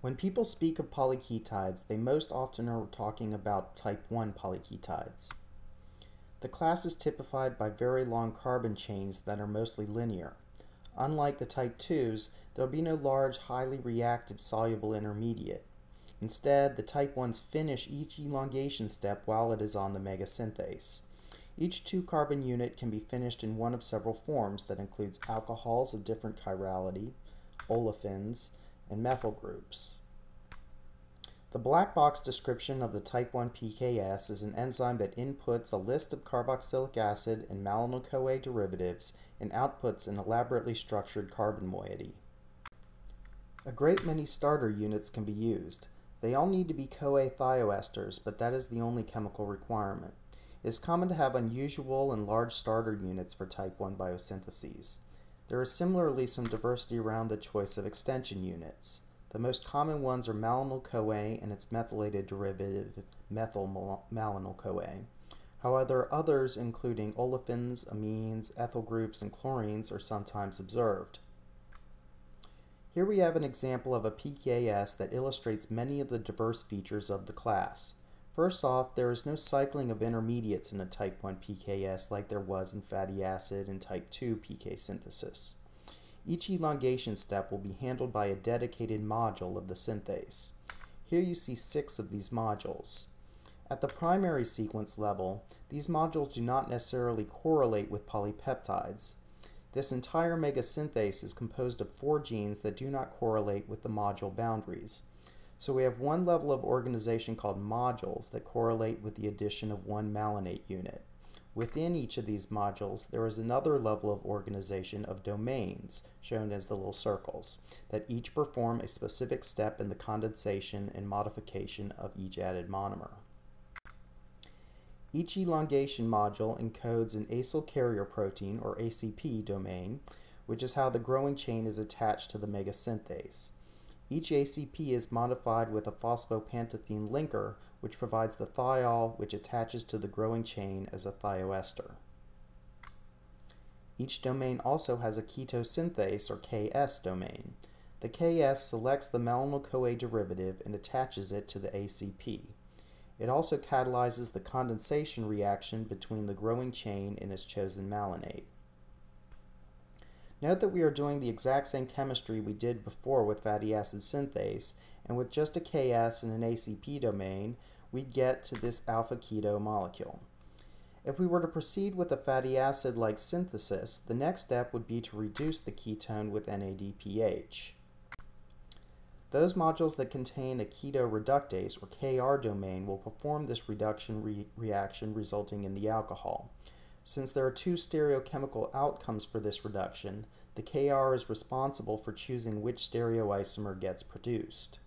When people speak of polyketides, they most often are talking about type 1 polyketides. The class is typified by very long carbon chains that are mostly linear. Unlike the type 2s, there will be no large, highly reactive soluble intermediate. Instead, the type 1s finish each elongation step while it is on the megasynthase. Each 2-carbon unit can be finished in one of several forms that includes alcohols of different chirality, olefins, and methyl groups. The black box description of the type 1 PKS is an enzyme that inputs a list of carboxylic acid and malonyl-CoA derivatives and outputs an elaborately structured carbon moiety. A great many starter units can be used. They all need to be CoA thioesters, but that is the only chemical requirement. It is common to have unusual and large starter units for type 1 biosyntheses. There is similarly some diversity around the choice of extension units. The most common ones are malonyl-CoA and its methylated derivative methyl malonyl-CoA. However, others, including olefins, amines, ethyl groups, and chlorines, are sometimes observed. Here we have an example of a PKS that illustrates many of the diverse features of the class. First off, there is no cycling of intermediates in a type 1 PKS like there was in fatty acid and type 2 PK synthesis. Each elongation step will be handled by a dedicated module of the synthase. Here you see six of these modules. At the primary sequence level, these modules do not necessarily correlate with polypeptides. This entire megasynthase is composed of four genes that do not correlate with the module boundaries. So we have one level of organization called modules that correlate with the addition of one malonate unit. Within each of these modules, there is another level of organization of domains, shown as the little circles, that each perform a specific step in the condensation and modification of each added monomer. Each elongation module encodes an acyl carrier protein, or ACP, domain, which is how the growing chain is attached to the megasynthase. Each ACP is modified with a phosphopantethene linker, which provides the thiol which attaches to the growing chain as a thioester. Each domain also has a ketosynthase or KS domain. The KS selects the malonyl-CoA derivative and attaches it to the ACP. It also catalyzes the condensation reaction between the growing chain and its chosen malonate. Note that we are doing the exact same chemistry we did before with fatty acid synthase, and with just a Ks and an ACP domain, we get to this alpha keto molecule. If we were to proceed with a fatty acid-like synthesis, the next step would be to reduce the ketone with NADPH. Those modules that contain a keto reductase or KR domain will perform this reduction re reaction resulting in the alcohol. Since there are two stereochemical outcomes for this reduction, the Kr is responsible for choosing which stereoisomer gets produced.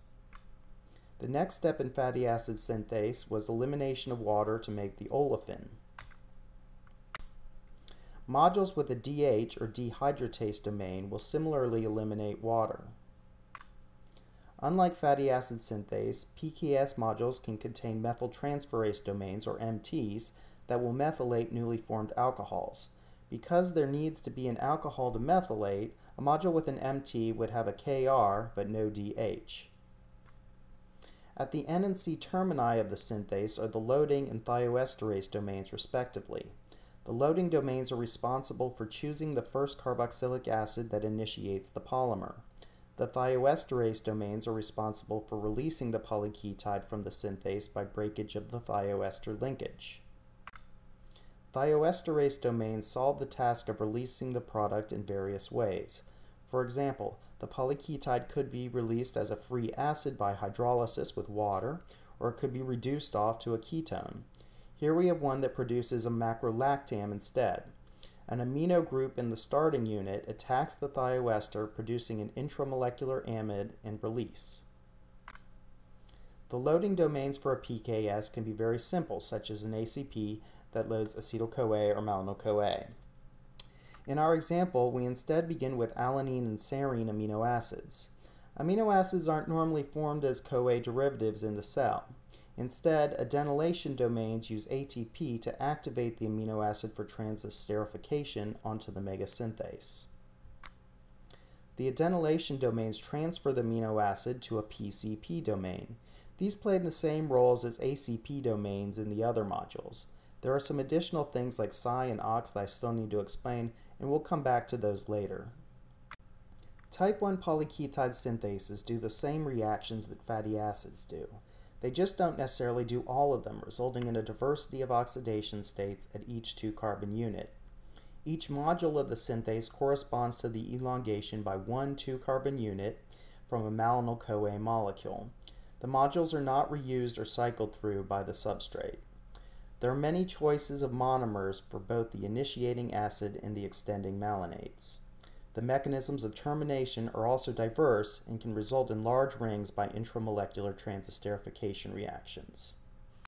The next step in fatty acid synthase was elimination of water to make the olefin. Modules with a DH or dehydratase domain will similarly eliminate water. Unlike fatty acid synthase, PKS modules can contain methyltransferase domains or MTs that will methylate newly formed alcohols. Because there needs to be an alcohol to methylate, a module with an MT would have a KR but no DH. At the N and C termini of the synthase are the loading and thioesterase domains respectively. The loading domains are responsible for choosing the first carboxylic acid that initiates the polymer. The thioesterase domains are responsible for releasing the polyketide from the synthase by breakage of the thioester linkage. Thioesterase domains solve the task of releasing the product in various ways. For example, the polyketide could be released as a free acid by hydrolysis with water, or it could be reduced off to a ketone. Here we have one that produces a macrolactam instead. An amino group in the starting unit attacks the thioester, producing an intramolecular amide and release. The loading domains for a PKS can be very simple, such as an ACP that loads acetyl-CoA or malonyl-CoA. In our example, we instead begin with alanine and serine amino acids. Amino acids aren't normally formed as CoA derivatives in the cell. Instead, adenylation domains use ATP to activate the amino acid for transesterification onto the megasynthase. The adenylation domains transfer the amino acid to a PCP domain. These play the same roles as ACP domains in the other modules. There are some additional things like psi and ox that I still need to explain, and we'll come back to those later. Type 1 polyketide synthases do the same reactions that fatty acids do. They just don't necessarily do all of them, resulting in a diversity of oxidation states at each 2-carbon unit. Each module of the synthase corresponds to the elongation by one 2-carbon unit from a malonyl-CoA molecule. The modules are not reused or cycled through by the substrate. There are many choices of monomers for both the initiating acid and the extending malonates. The mechanisms of termination are also diverse and can result in large rings by intramolecular transesterification reactions.